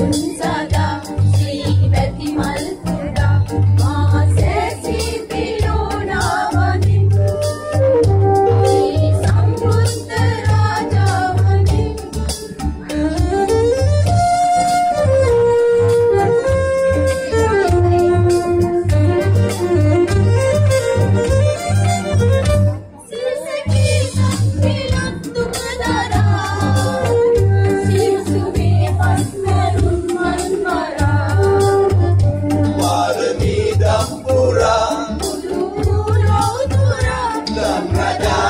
Thank you. Muhammadan